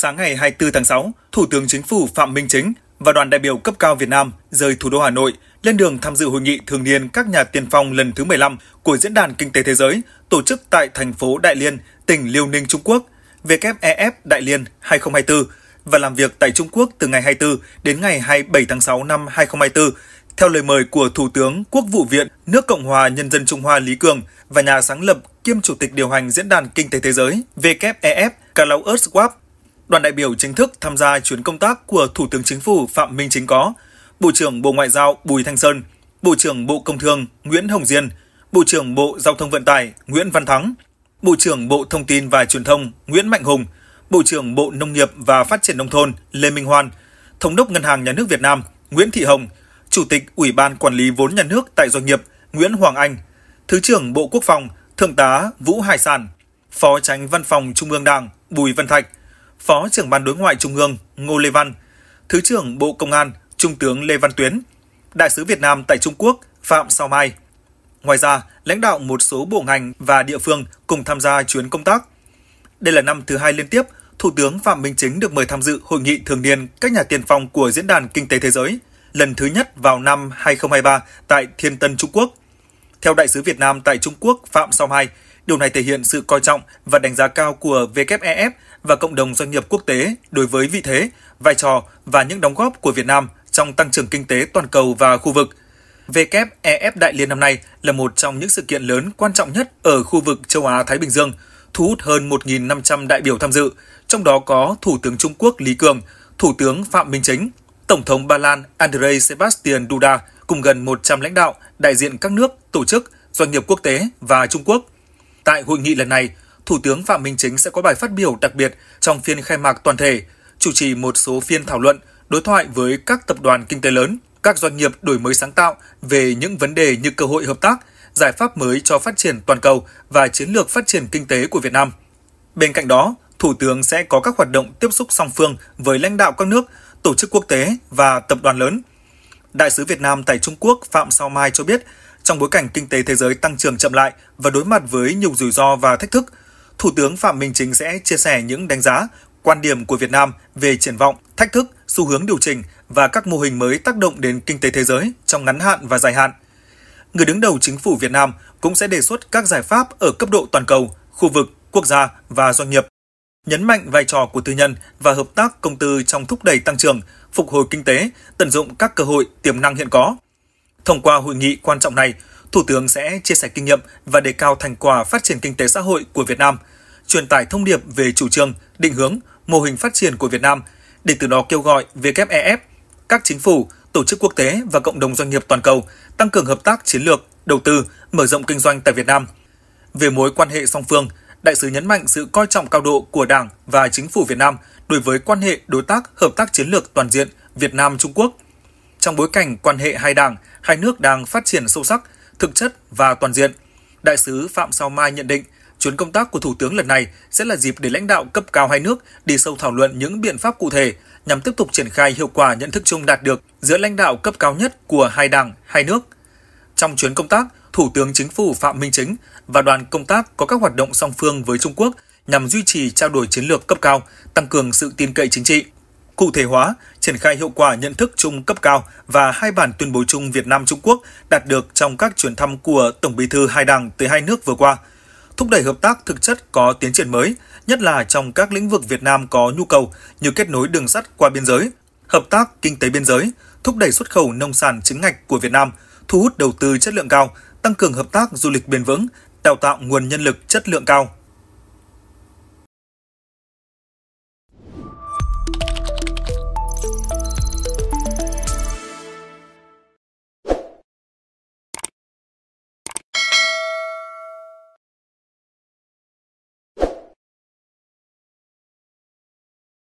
Sáng ngày 24 tháng 6, Thủ tướng Chính phủ Phạm Minh Chính và đoàn đại biểu cấp cao Việt Nam rời thủ đô Hà Nội lên đường tham dự hội nghị thường niên các nhà tiên phong lần thứ 15 của Diễn đàn Kinh tế Thế giới tổ chức tại thành phố Đại Liên, tỉnh Liêu Ninh, Trung Quốc, WEF Đại Liên 2024 và làm việc tại Trung Quốc từ ngày 24 đến ngày 27 tháng 6 năm 2024 theo lời mời của Thủ tướng Quốc vụ viện nước Cộng hòa Nhân dân Trung Hoa Lý Cường và nhà sáng lập kiêm chủ tịch điều hành Diễn đàn Kinh tế Thế giới WEF Klaus Schwab. Đoàn đại biểu chính thức tham gia chuyến công tác của Thủ tướng Chính phủ Phạm Minh Chính có Bộ trưởng Bộ Ngoại giao Bùi Thanh Sơn, Bộ trưởng Bộ Công Thương Nguyễn Hồng Diên, Bộ trưởng Bộ Giao thông Vận tải Nguyễn Văn Thắng, Bộ trưởng Bộ Thông tin và Truyền thông Nguyễn Mạnh Hùng, Bộ trưởng Bộ Nông nghiệp và Phát triển Nông thôn Lê Minh Hoan, Thống đốc Ngân hàng Nhà nước Việt Nam Nguyễn Thị Hồng, Chủ tịch Ủy ban Quản lý vốn nhà nước tại doanh nghiệp Nguyễn Hoàng Anh, Thứ trưởng Bộ Quốc phòng Thượng tá Vũ Hải Sản, Phó Tránh Văn phòng Trung ương Đảng Bùi Văn Thạch, Phó trưởng Ban Đối ngoại Trung ương Ngô Lê Văn, Thứ trưởng Bộ Công an Trung tướng Lê Văn Tuyến, Đại sứ Việt Nam tại Trung Quốc Phạm Sao Mai. Ngoài ra, lãnh đạo một số bộ ngành và địa phương cùng tham gia chuyến công tác. Đây là năm thứ hai liên tiếp Thủ tướng Phạm Minh Chính được mời tham dự hội nghị thường niên các nhà tiền phong của Diễn đàn Kinh tế Thế giới, lần thứ nhất vào năm 2023 tại Thiên Tân, Trung Quốc. Theo Đại sứ Việt Nam tại Trung Quốc Phạm Sao Mai, điều này thể hiện sự coi trọng và đánh giá cao của WEF và cộng đồng doanh nghiệp quốc tế đối với vị thế, vai trò và những đóng góp của Việt Nam trong tăng trưởng kinh tế toàn cầu và khu vực. WEF Đại Liên năm nay là một trong những sự kiện lớn quan trọng nhất ở khu vực châu Á-Thái Bình Dương, thu hút hơn 1.500 đại biểu tham dự, trong đó có Thủ tướng Trung Quốc Lý Cường, Thủ tướng Phạm Minh Chính, Tổng thống Ba Lan Andrei Sebastian Duda cùng gần 100 lãnh đạo đại diện các nước, tổ chức, doanh nghiệp quốc tế và Trung Quốc. Tại hội nghị lần này, Thủ tướng Phạm Minh Chính sẽ có bài phát biểu đặc biệt trong phiên khai mạc toàn thể, chủ trì một số phiên thảo luận, đối thoại với các tập đoàn kinh tế lớn, các doanh nghiệp đổi mới sáng tạo về những vấn đề như cơ hội hợp tác, giải pháp mới cho phát triển toàn cầu và chiến lược phát triển kinh tế của Việt Nam. Bên cạnh đó, Thủ tướng sẽ có các hoạt động tiếp xúc song phương với lãnh đạo các nước, tổ chức quốc tế và tập đoàn lớn. Đại sứ Việt Nam tại Trung Quốc Phạm Sao Mai cho biết, trong bối cảnh kinh tế thế giới tăng trưởng chậm lại và đối mặt với nhiều rủi ro và thách thức, Thủ tướng Phạm Minh Chính sẽ chia sẻ những đánh giá, quan điểm của Việt Nam về triển vọng, thách thức, xu hướng điều chỉnh và các mô hình mới tác động đến kinh tế thế giới trong ngắn hạn và dài hạn. Người đứng đầu chính phủ Việt Nam cũng sẽ đề xuất các giải pháp ở cấp độ toàn cầu, khu vực, quốc gia và doanh nghiệp nhấn mạnh vai trò của tư nhân và hợp tác công tư trong thúc đẩy tăng trưởng, phục hồi kinh tế, tận dụng các cơ hội tiềm năng hiện có. Thông qua hội nghị quan trọng này, Thủ tướng sẽ chia sẻ kinh nghiệm và đề cao thành quả phát triển kinh tế xã hội của Việt Nam, truyền tải thông điệp về chủ trương, định hướng, mô hình phát triển của Việt Nam, để từ đó kêu gọi WEF, các chính phủ, tổ chức quốc tế và cộng đồng doanh nghiệp toàn cầu tăng cường hợp tác chiến lược, đầu tư, mở rộng kinh doanh tại Việt Nam. Về mối quan hệ song phương, đại sứ nhấn mạnh sự coi trọng cao độ của Đảng và chính phủ Việt Nam đối với quan hệ đối tác hợp tác chiến lược toàn diện Việt Nam Trung Quốc. Trong bối cảnh quan hệ hai đảng, hai nước đang phát triển sâu sắc, thực chất và toàn diện, đại sứ Phạm Sao Mai nhận định chuyến công tác của Thủ tướng lần này sẽ là dịp để lãnh đạo cấp cao hai nước đi sâu thảo luận những biện pháp cụ thể nhằm tiếp tục triển khai hiệu quả nhận thức chung đạt được giữa lãnh đạo cấp cao nhất của hai đảng, hai nước. Trong chuyến công tác, Thủ tướng Chính phủ Phạm Minh Chính và đoàn công tác có các hoạt động song phương với Trung Quốc nhằm duy trì trao đổi chiến lược cấp cao, tăng cường sự tin cậy chính trị, cụ thể hóa, triển khai hiệu quả nhận thức chung cấp cao và hai bản tuyên bố chung Việt Nam Trung Quốc đạt được trong các chuyến thăm của Tổng Bí thư hai đảng tới hai nước vừa qua, thúc đẩy hợp tác thực chất có tiến triển mới, nhất là trong các lĩnh vực Việt Nam có nhu cầu như kết nối đường sắt qua biên giới, hợp tác kinh tế biên giới, thúc đẩy xuất khẩu nông sản chính ngạch của Việt Nam, thu hút đầu tư chất lượng cao, tăng cường hợp tác du lịch bền vững, đào tạo nguồn nhân lực chất lượng cao,